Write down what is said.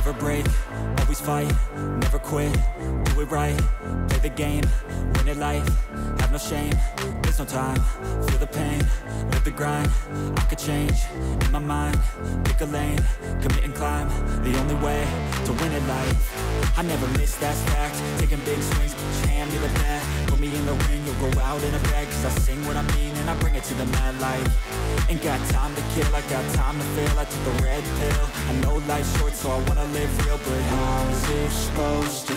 never break, always fight, never quit, do it right, play the game, win it life, have no shame, there's no time, feel the pain, live the grind, I could change, in my mind, pick a lane, commit and climb, the only way to win it life, I never miss, that's fact, taking big swings, hand to the bat, put me in the ring, you'll go out in a bag, cause I sing what I mean I bring it to the mad light, ain't got time to kill, I got time to feel, I took the red pill, I know life's short so I wanna live real, but how's it supposed to?